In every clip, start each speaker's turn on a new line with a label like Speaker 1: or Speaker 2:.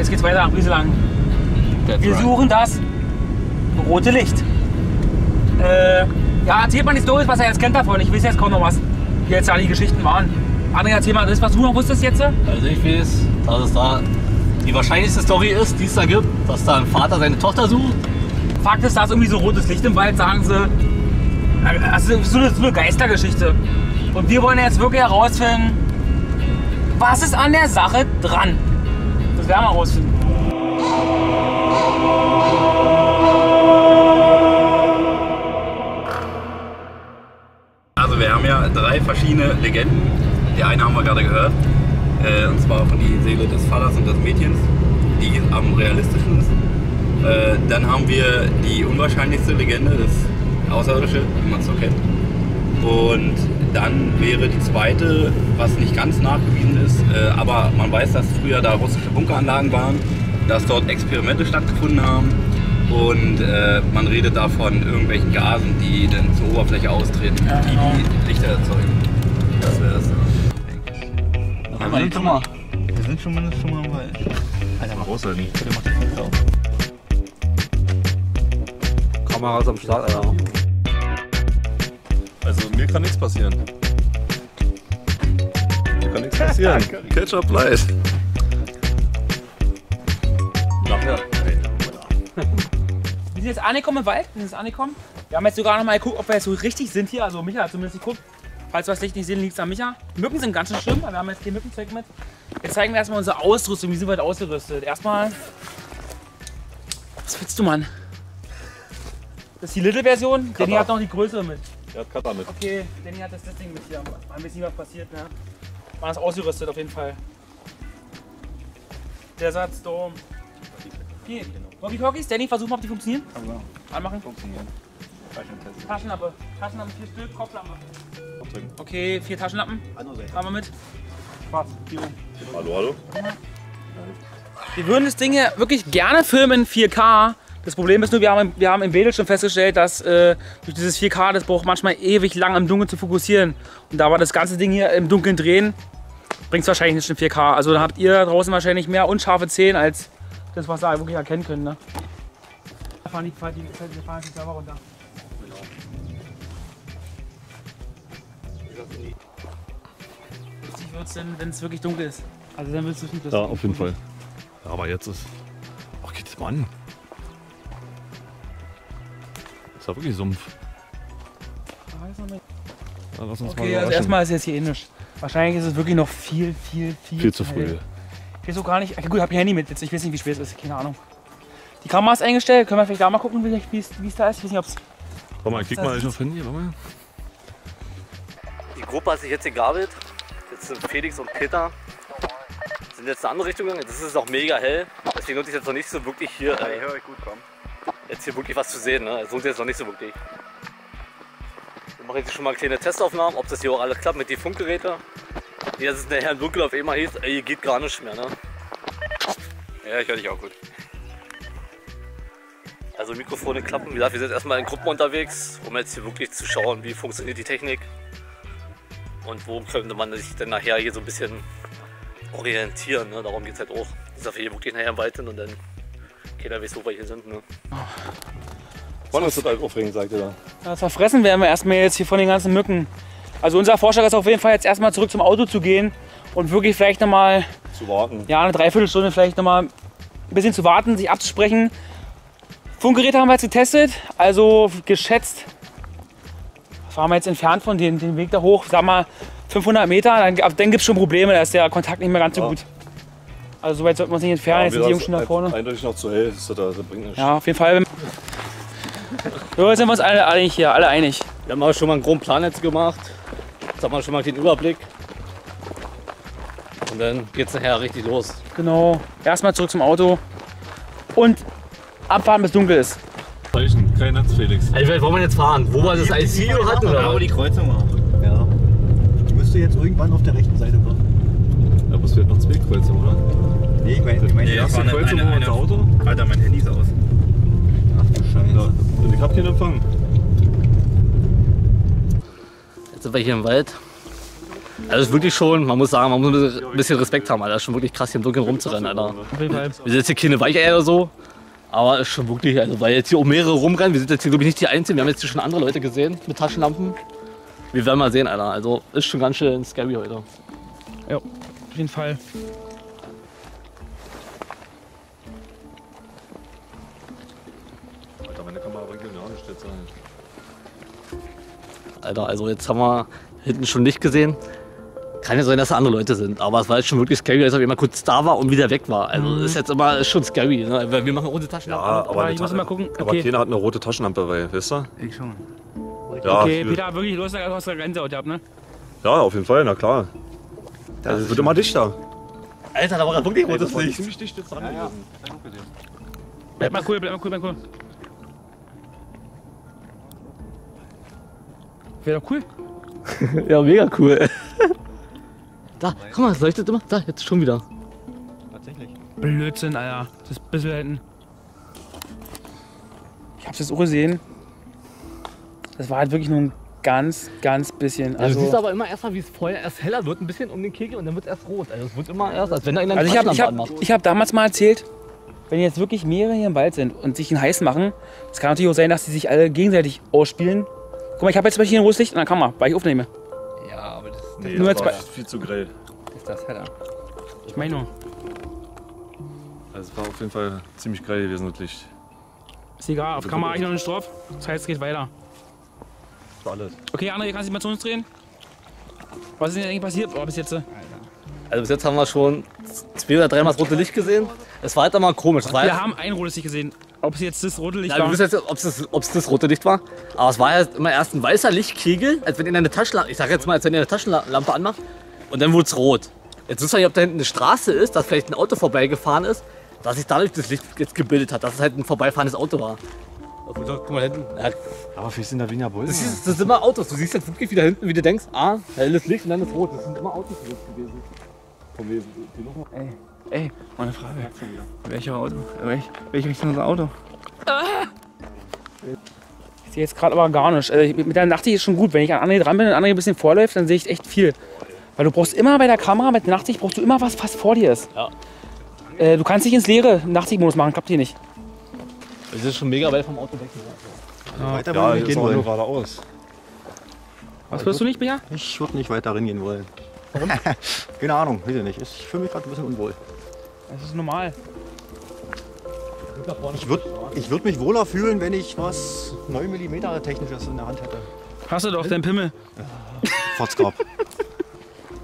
Speaker 1: Jetzt geht's weiter nach Brieselang.
Speaker 2: That's
Speaker 1: Wir
Speaker 2: right.
Speaker 1: suchen das rote Licht. Äh, ja, erzählt mal die Stories, was er jetzt kennt davon. Ich weiß jetzt kaum noch was, wie jetzt da die Geschichten waren. André, erzähl mal das, was du noch wusstest jetzt.
Speaker 2: Also ich weiß, dass es da die wahrscheinlichste Story ist, die es da gibt, dass da ein Vater seine Tochter sucht.
Speaker 1: Fakt ist, da ist irgendwie so rotes Licht im Wald, sagen sie. Also so eine, so eine Geistergeschichte. Und wir wollen jetzt wirklich herausfinden, was ist an der Sache dran. Wir herausfinden.
Speaker 3: Also wir haben ja drei verschiedene Legenden. Die eine haben wir gerade gehört. Äh, und zwar von die Seele des Vaters und des Mädchens, die am realistischen ist. Äh, dann haben wir die unwahrscheinlichste Legende, das Außerirdische, wie man es so kennt. Und dann wäre die zweite, was nicht ganz nachgewiesen ist, äh, aber man weiß, dass früher da russische Bunkeranlagen waren, dass dort Experimente stattgefunden haben und äh, man redet da von irgendwelchen Gasen, die dann zur Oberfläche austreten,
Speaker 1: Ja,
Speaker 3: die
Speaker 1: genau.
Speaker 3: die Lichter erzeugen. Das wäre das.
Speaker 2: Wir sind schon mal.
Speaker 4: Wir sind schon mal, schon mal im Wald.
Speaker 2: Alter, mach
Speaker 4: Großartig.
Speaker 2: bitte mach die Fenster auf. Kameras am Start, Alter.
Speaker 5: Also mir kann nichts passieren. Mir kann nichts passieren. Ketchup Light.
Speaker 2: Nachher.
Speaker 1: Wir sind jetzt angekommen im Wald. Wir sind jetzt angekommen. Wir haben jetzt sogar noch mal geguckt, ob wir jetzt so richtig sind hier. Also Micha hat zumindest geguckt. Falls wir das Licht nicht sehen, liegt es an Micha. Mücken sind ganz schön schlimm, aber wir haben jetzt kein Mückenzeug mit. Jetzt zeigen wir erstmal unsere Ausrüstung. Wie sind wir heute ausgerüstet? Erstmal. Was willst du, Mann? Das ist die Little-Version. Danny hat noch die größere mit.
Speaker 5: Er hat Cutter mit.
Speaker 1: Okay, Danny hat das, das Ding mit hier. Mal ein bisschen was passiert, ne? Man ist ausgerüstet auf jeden Fall. Der Satz Storm. Okay. Walkie-Talkies, Danny, versuch mal, ob die funktionieren. Anmachen.
Speaker 4: Funktionieren.
Speaker 1: Taschenlampe. Taschenlampe, vier Stück, Kopflampe. Okay, vier Taschenlampen.
Speaker 4: Andere Seite.
Speaker 1: Haben wir mit. Spaß.
Speaker 5: Hallo, hallo.
Speaker 1: Wir würden das Ding ja wirklich gerne filmen in 4K. Das Problem ist nur, wir haben, wir haben im Wedel schon festgestellt, dass äh, durch dieses 4K, das braucht manchmal ewig lang im Dunkeln zu fokussieren. Und da wir das ganze Ding hier im Dunkeln drehen, bringt es wahrscheinlich nicht in 4K. Also da habt ihr da draußen wahrscheinlich mehr unscharfe Szenen als das, was ihr wirklich erkennen könnt. Ne? Da fahren die, die, fahren die Server runter. Lustig wird's denn, wenn es wirklich dunkel ist. Also dann willst du nicht das
Speaker 5: Ja, auf jeden Fall. Ja, aber jetzt ist. Ach, geht's mal an. Ist ja wirklich Sumpf. Ja, lass uns mal
Speaker 1: Okay, also
Speaker 5: überraschen.
Speaker 1: erstmal ist jetzt hier indisch. Wahrscheinlich ist es wirklich noch viel, viel, viel,
Speaker 5: Viel zu
Speaker 1: hell.
Speaker 5: früh.
Speaker 1: Ich weiß auch gar nicht. Okay, gut, ich habe Handy mit. Jetzt, ich weiß nicht, wie schwer es ist. Keine Ahnung. Die Kamera ist eingestellt. Können wir vielleicht da mal gucken, wie wie es wie es da ist? Ich weiß nicht, ob es.
Speaker 5: Warte mal, klick mal ich auf Handy. Warte mal.
Speaker 2: Die Gruppe hat sich jetzt gegabelt. Jetzt sind Felix und Peter. Sind jetzt in eine andere Richtung gegangen. Das ist auch mega hell. Deswegen lohnt es jetzt noch nicht so wirklich hier,
Speaker 4: Ich
Speaker 2: äh,
Speaker 4: höre euch gut, komm.
Speaker 2: Jetzt hier wirklich was zu sehen. Ne? Es lohnt sich jetzt noch nicht so wirklich. Wir machen jetzt schon mal kleine Testaufnahmen, ob das hier auch alles klappt mit den Funkgeräten. Nicht, dass es nachher im Dunkeln auf einmal hieß, ey, hier geht gar nichts mehr. Ne?
Speaker 3: Ja, ich höre dich auch gut.
Speaker 2: Also Mikrofone klappen. Wie gesagt, wir sind erstmal in Gruppen unterwegs, um jetzt hier wirklich zu schauen, wie funktioniert die Technik. Und wo könnte man sich denn nachher hier so ein bisschen orientieren. Ne? Darum geht es halt auch. Dass wir hier wirklich nachher im Wald und dann keiner weiß, wo wir hier sind. Ne?
Speaker 5: Wann ist das halt aufregend, sagt ihr da?
Speaker 1: Das verfressen werden wir erstmal jetzt hier von den ganzen Mücken. Also unser Vorschlag ist auf jeden Fall jetzt erstmal zurück zum Auto zu gehen und wirklich vielleicht nochmal,
Speaker 5: Zu warten.
Speaker 1: ja, eine Dreiviertelstunde vielleicht nochmal ein bisschen zu warten, sich abzusprechen. Funkgeräte haben wir jetzt getestet, also geschätzt fahren wir jetzt entfernt von den, den Weg da hoch, sag mal 500 Meter, dann, ab dann gibt es schon Probleme, da ist der Kontakt nicht mehr ganz so
Speaker 5: Ja.
Speaker 1: gut. Also so weit sollten wir uns nicht entfernen, jetzt sind die Jungs schon da vorne.
Speaker 5: Eindeutig noch zu hell. Das, ist, das bringt nichts.
Speaker 1: Ja, auf jeden Fall. So, jetzt sind wir uns alle einig hier, alle einig.
Speaker 2: Wir haben aber schon mal einen groben Plan jetzt gemacht. Jetzt haben wir schon mal den Überblick. Und dann geht es nachher richtig los.
Speaker 1: Genau. Erstmal zurück zum Auto und abwarten, bis dunkel ist.
Speaker 5: Zeichen, kein Netz, Felix.
Speaker 2: Also, wo wollen wir jetzt fahren? Wo wir das ICU hatten?
Speaker 4: Da, wo
Speaker 2: Oder?
Speaker 4: die Kreuzung war. Ja. Die müsste jetzt irgendwann auf der rechten Seite kommen.
Speaker 5: Da muss vielleicht noch zwei Kreuzungen, oder?
Speaker 4: Nee, ich meine, ich meine,
Speaker 5: Die erste Kreuzung war unser Auto.
Speaker 3: Alter, mein Handy ist aus.
Speaker 4: Ach du Scheiße.
Speaker 5: Ja. Und ich hab keinen Empfang.
Speaker 2: Jetzt sind wir hier im Wald. Also das ist wirklich schon, man muss sagen, man muss ein bisschen Respekt haben, Alter. Das ist schon wirklich krass, hier im Dunkeln rumzurennen, Alter. Wir sind jetzt hier keine Weicheier oder so, aber ist schon wirklich, also weil jetzt hier auch mehrere rumrennen, wir sind jetzt hier glaube ich nicht die Einzigen, wir haben jetzt hier schon andere Leute gesehen mit Taschenlampen. Wir werden mal sehen, Alter. Also ist schon ganz schön scary heute.
Speaker 1: Ja, auf jeden Fall.
Speaker 5: Alter, meine Kamera bringt mir auch nicht jetzt ein.
Speaker 2: Alter, also jetzt haben wir hinten schon Licht gesehen. Kann ja sein, dass da andere Leute sind, aber es war jetzt schon wirklich scary, als ob jemand kurz da war und wieder weg war. Also ist jetzt immer ist schon scary, ne? weil wir machen rote Taschenlampen.
Speaker 5: Ja,
Speaker 1: aber
Speaker 5: eine
Speaker 1: ich muss mal gucken,
Speaker 5: Aber
Speaker 1: okay.
Speaker 5: keiner hat eine rote Taschenlampe dabei, wisst ihr?
Speaker 4: Ich schon.
Speaker 5: Ja,
Speaker 1: Okay, Peter, wirklich los, du hast eine Gänsehaut gehabt, ne?
Speaker 5: ja, auf jeden Fall, na klar. Also, es wird immer dichter.
Speaker 2: Alter, da war gerade wirklich rotes
Speaker 5: Das
Speaker 2: Licht.
Speaker 5: ziemlich dicht jetzt dran gewesen.
Speaker 1: Bleib mal cool, bleib mal cool, bleib mal cool. Wäre doch cool.
Speaker 2: Ja, mega cool. Da, guck mal, es leuchtet immer. Da, jetzt schon wieder.
Speaker 4: Tatsächlich.
Speaker 1: Blödsinn, Alter. Das bisschen da hinten. Ich hab's jetzt auch gesehen. Das war halt wirklich nur ein ganz, ganz bisschen.
Speaker 2: Also, du siehst
Speaker 1: Also,
Speaker 2: aber immer erst mal, wie es vorher erst heller wird, ein bisschen um den Kegel und dann wird es erst rot. Also es wird immer erst, als wenn da einer eine
Speaker 1: also ich habe ich hab, ich hab damals mal erzählt, wenn jetzt wirklich mehrere hier im Wald sind und sich einen heiß machen, es kann natürlich auch sein, dass die sich alle gegenseitig ausspielen. Guck mal, ich habe jetzt zum Beispiel hier ein rotes Licht an der Kamera, weil ich aufnehme.
Speaker 6: Ja, aber das,
Speaker 5: Nee,
Speaker 1: Nur
Speaker 5: das
Speaker 1: bei-
Speaker 5: viel zu grell.
Speaker 6: das ist das heller.
Speaker 1: Ich meine nur,
Speaker 5: Also, es war auf jeden Fall ziemlich grell gewesen, das Licht.
Speaker 1: ist egal, auf Kamera habe ich noch nicht drauf. Das heißt, es geht weiter.
Speaker 5: War alles.
Speaker 1: Okay, André, kannst du dich mal zu uns drehen? Was ist denn eigentlich passiert oh, bis jetzt?
Speaker 2: Also bis jetzt haben wir schon zwei oder dreimal das rote Licht gesehen. Es war halt immer komisch.
Speaker 1: Wir
Speaker 2: halt,
Speaker 1: haben ein rotes Licht gesehen. Ob es jetzt das rote Licht
Speaker 2: ja, wir
Speaker 1: war?
Speaker 2: wissen jetzt, ob es das, ob's das rote Licht war. Aber es war halt immer erst ein weißer Lichtkegel, als wenn ihr eine Taschenlampe, ich sag jetzt mal, als wenn ihr eine Taschenlampe anmacht. Und dann wurde es rot. Jetzt wissen wir nicht, ob da hinten eine Straße ist, dass vielleicht ein Auto vorbeigefahren ist, dass sich dadurch das Licht jetzt gebildet hat, dass es halt ein vorbeifahrendes Auto war. Also, Guck mal hinten. Ja,
Speaker 5: Aber vielleicht sind da Wiener Bullen.
Speaker 2: das, ist, das sind immer Autos. Du siehst jetzt wirklich wieder hinten, wie du denkst, ah, helles Licht und dann ist rot. Das sind immer Autos gewesen.
Speaker 6: Ey, meine Frage. Welcher Auto? Welch, welche Richtung ist das Auto?
Speaker 1: Ich sehe jetzt gerade aber gar nicht. Also mit der Nachtsicht ist schon gut. Wenn ich an André dran bin und André ein bisschen vorläuft, dann sehe ich echt viel. Weil du brauchst immer bei der Kamera mit Nachtsicht brauchst du immer was, was vor dir ist.
Speaker 2: Ja.
Speaker 1: Äh, du kannst nicht ins leere Nachtsichtmodus machen, klappt hier nicht.
Speaker 2: Wir sind schon mega weit vom Auto weg.
Speaker 4: Weiter
Speaker 5: Ja, hier
Speaker 4: nicht
Speaker 5: ist
Speaker 4: gehen
Speaker 5: auch nur
Speaker 4: wollen.
Speaker 5: geradeaus.
Speaker 1: Was wirst du nicht, Micha?
Speaker 4: Ich würde nicht weiter reingehen wollen. Warum? Keine Ahnung, weiß ich nicht. Ich fühle mich gerade ein bisschen unwohl.
Speaker 1: Das ist normal.
Speaker 4: Ich würde ich würd mich wohler fühlen, wenn ich was 9 mm technisches in der Hand hätte.
Speaker 1: Hast du doch deinen Pimmel.
Speaker 4: Fotzkorb.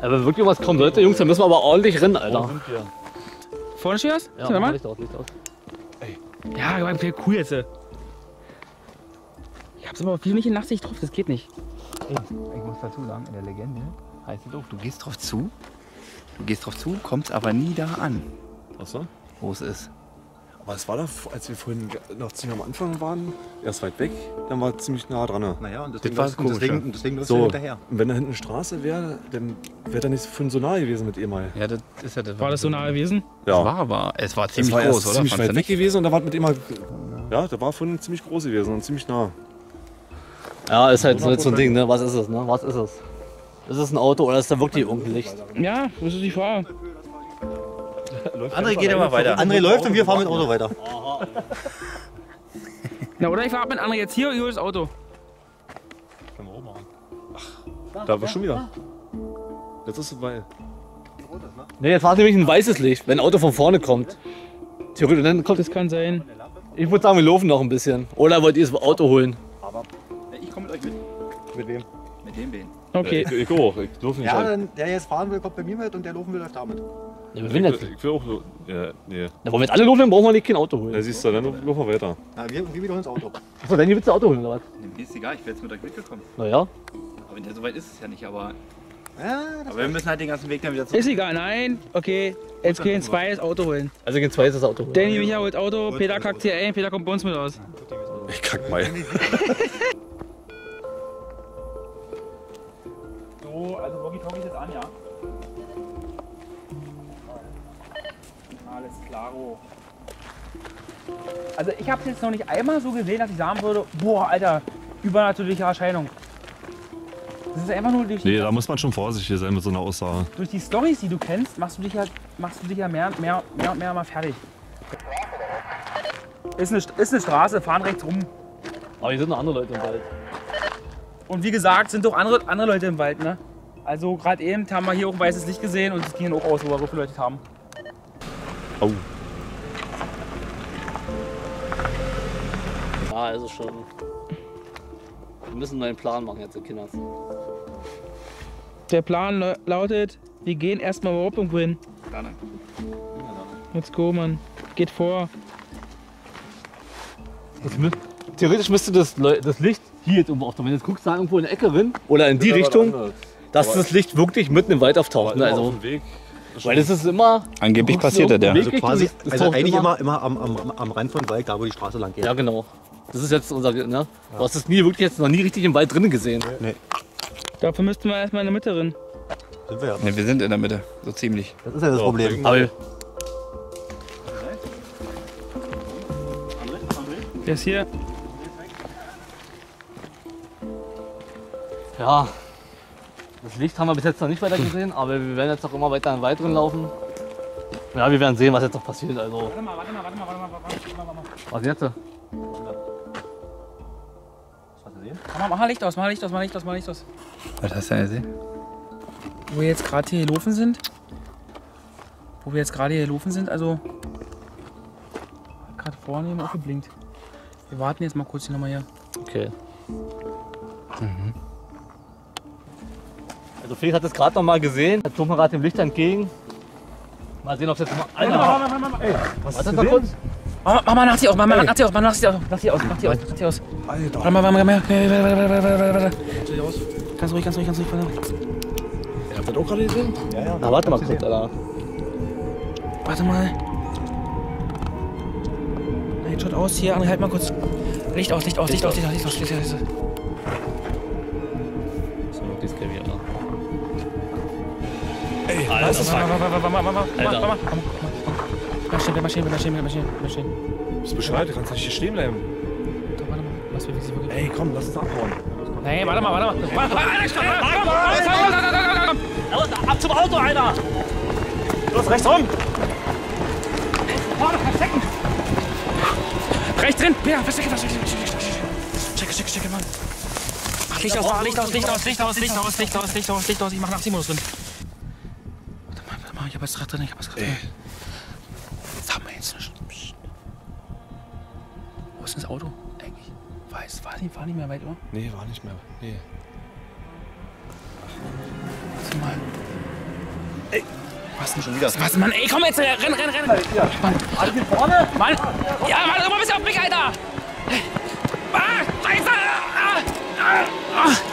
Speaker 2: Aber wenn wirklich was kommen sollte, Jungs, dann müssen wir aber ordentlich rennen, Alter.
Speaker 1: Vorne steht was?
Speaker 2: Ja. Licht aus, Licht aus.
Speaker 1: Ja, aber cool jetzt. Ich hab's aber viel nicht in Nachtsicht drauf, das geht nicht.
Speaker 6: Ich muss dazu sagen, in der Legende heißt es auch, du gehst drauf zu, du gehst drauf zu, kommst aber nie da an,
Speaker 5: Achso.
Speaker 6: wo es ist.
Speaker 5: Aber es war da, als wir vorhin noch ziemlich am Anfang waren, erst weit weg, dann war es ziemlich nah dran.
Speaker 4: Naja, und
Speaker 5: Das
Speaker 4: deswegen,
Speaker 5: war
Speaker 4: läufst- und
Speaker 5: komisch,
Speaker 4: deswegen,
Speaker 5: ja.
Speaker 4: und deswegen
Speaker 5: So,
Speaker 4: hinterher.
Speaker 5: und wenn da hinten eine Straße wäre, dann wäre da nicht vorhin so nah gewesen mit ihr mal.
Speaker 6: Ja, das ist ja das.
Speaker 1: War das so nah gewesen?
Speaker 5: Ja.
Speaker 6: Das war aber, es war
Speaker 5: Es
Speaker 6: ziemlich
Speaker 5: war
Speaker 6: groß,
Speaker 5: erst
Speaker 6: oder?
Speaker 5: ziemlich weit weg gewesen und da war mit immer. Ja, da war vorhin ziemlich groß gewesen und ziemlich nah.
Speaker 2: Ja, ist halt so, so ein Ding, ne? Was ist es, ne? Was ist es? Ist es ein Auto oder ist da wirklich irgendein Licht?
Speaker 1: Ja, das ist die Frage.
Speaker 7: André, geht immer weiter.
Speaker 4: André läuft und wir fahren mit Auto weiter.
Speaker 1: Na, oder ich fahr mit André jetzt hier und hier das Auto.
Speaker 5: Da war schon wieder. Jetzt ist es weil.
Speaker 2: Ne, jetzt war es nämlich ein weißes Licht, wenn ein Auto von vorne kommt. Theoretisch, dann kommt
Speaker 1: Das kann sein.
Speaker 2: Ich würde sagen, wir laufen noch ein bisschen. Oder wollt ihr das Auto holen?
Speaker 6: Ich komme mit euch mit.
Speaker 4: Mit wem?
Speaker 6: Mit dem Bein.
Speaker 1: Okay.
Speaker 5: Ich, ich auch. Ich durfte nicht.
Speaker 4: Ja,
Speaker 5: halt.
Speaker 4: dann, der jetzt fahren will, kommt bei mir mit und der laufen will, läuft damit.
Speaker 2: Ja, wir
Speaker 5: ich,
Speaker 2: will
Speaker 5: ich will auch. Ja, nee.
Speaker 2: Na, wollen wir jetzt alle dann brauchen wir nicht kein Auto
Speaker 5: Da
Speaker 2: holen.
Speaker 5: siehst du, dann laufen wir weiter.
Speaker 4: Na, wir, wir wieder ins Auto.
Speaker 2: Achso, dann willst du Auto holen, oder was?
Speaker 6: Mir ist egal, ich wäre jetzt mit euch mitgekommen.
Speaker 2: Naja.
Speaker 6: Aber so weit ist es ja nicht, aber.
Speaker 4: Ja, das
Speaker 7: Aber wir müssen halt den ganzen Weg dann wieder zurück.
Speaker 1: Ist egal, nein. Okay, jetzt gehen zwei das Auto holen.
Speaker 2: Also gehen zwei ist das Auto holen.
Speaker 1: Danny, Micha holt Auto, Peter kackt hier ein, Peter kommt bei uns mit aus.
Speaker 5: Ich kack mal.
Speaker 1: So, also Walkie-Talkie ist jetzt an, ja? Klaro. Also ich habe jetzt noch nicht einmal so gesehen, dass ich sagen würde, boah, Alter, übernatürliche Erscheinung. Das ist einfach nur durch,
Speaker 5: Nee, da muss man schon vorsichtig sein mit so einer Aussage.
Speaker 1: durch die Stories, die du kennst, machst du dich ja, machst du dich ja mehr, mehr, mehr und mehr mal fertig. Ist eine, ist eine Straße, fahren rechts rum.
Speaker 2: Aber hier sind noch andere Leute im Wald.
Speaker 1: Und wie gesagt, sind doch andere, andere Leute im Wald, ne? Also gerade eben haben wir hier auch ein weißes Licht gesehen und es ging auch aus, wo wir so viele Leute haben.
Speaker 5: Oh.
Speaker 2: Ja, also schon. Wir müssen einen neuen Plan machen jetzt, die Kinders.
Speaker 1: Der Plan la- lautet, wir gehen erstmal überhaupt irgendwo hin. Let's go, Mann. Geht vor.
Speaker 2: Theoretisch müsste das, das Licht hier jetzt irgendwo auftauchen. Wenn du jetzt guckst, da irgendwo in der Ecke drin oder in die Richtung, dass das Licht wirklich mitten im Wald auftaucht. Ne?
Speaker 5: auf
Speaker 2: Also,
Speaker 5: dem Weg.
Speaker 2: Weil das ist immer.
Speaker 7: Angeblich passiert
Speaker 2: so
Speaker 7: das, ja.
Speaker 4: Also quasi, also eigentlich immer, immer am, am, am- Rand von Wald, da wo die Straße lang geht.
Speaker 2: Ja, genau. Das ist jetzt unser. Ne? Du hast es nie wirklich jetzt noch nie richtig im Wald drinnen gesehen.
Speaker 1: Dafür müssten wir erstmal in der Mitte drin.
Speaker 4: Sind wir ja.
Speaker 7: Ne, wir sind in der Mitte, so ziemlich.
Speaker 4: Das ist ja das Problem.
Speaker 2: Aber
Speaker 1: Der ist hier.
Speaker 2: ja. Das Licht haben wir bis jetzt noch nicht weiter gesehen, aber wir werden jetzt noch immer weiter in den Wald drin laufen. Ja, wir werden sehen, was jetzt noch passiert. Also,
Speaker 1: Warte mal, warte mal, warte mal, warte mal, warte mal, warte mal.
Speaker 2: was jetzt?
Speaker 1: Mach mal, mach mal Licht aus, mach mal Licht aus, mach mal Licht aus, mach mal Licht aus.
Speaker 7: Was hast du denn gesehen?
Speaker 1: Wo wir jetzt gerade hier gelaufen sind. Wo wir jetzt gerade hier gelaufen sind, also. Hat gerade vorne jemand aufgeblinkt. Wir warten jetzt mal kurz hier nochmal hier.
Speaker 2: Okay. Also Felix hat es gerade noch mal gesehen. Er kommt mir gerade dem Licht entgegen. Mal sehen, ob es jetzt mal. Alter! Was ist mal kurz?
Speaker 1: Mach, mach mal aus, mach mal nach dir aus, mach dir aus, nach dir aus, nach dir aus, nach dir aus.
Speaker 5: Alter.
Speaker 1: Warte mal, warte mal, warte mal. Ganz ruhig, ganz ruhig, ganz ruhig, warte mal.
Speaker 5: Ihr habt das auch gerade gesehen?
Speaker 4: Ja, ja.
Speaker 2: Na, warte mal kurz, Alter.
Speaker 1: Warte mal. Na, Jetzt schaut aus, hier, André, halt mal kurz. Licht aus, Licht aus, Licht aus, Licht aus, Licht aus, Licht aus. Licht aus. Warte, warte, warte, warte,
Speaker 2: Alter.
Speaker 1: warte, warte, warte. Bleib stehen, bleib stehen, bleib stehen, bleib stehen, bleib stehen.
Speaker 5: du bist bescheuert, du kannst nicht hier stehen bleiben.
Speaker 1: Warte mal, was will sie wirklich?
Speaker 5: Ey, komm, lass uns abhauen.
Speaker 1: Nee, warte mal, warte mal. Warte stopp, warte mal, warte mal, warte mal, warte mal.
Speaker 2: Ab zum Auto, Alter!
Speaker 1: Los, rechts rum! Rechts drin! Ja, verstecke, verstecke, verstecke, verstecke. Checke, checke, checke, Mann. Licht aus, Licht aus, Licht aus, Licht aus, Licht aus, Licht aus, Licht aus, Licht aus. Ich mach nach Simons drin was gerade drin, ich hab was gerade drin. Sag mal jetzt nicht. Psst. Wo ist denn das Auto eigentlich? Weiß, war nicht, war nicht mehr weit, oder?
Speaker 5: Nee, war nicht mehr. Nee.
Speaker 1: Warte mal. Ey. Was denn schon wieder? Was, Mann, ey, komm jetzt, äh, renn, renn, renn. Ja. Mann. Alle hier vorne? Mann. Ja, Mann, du bist bisschen auf mich, Alter. Ah, Scheiße. Ah, ah, ah.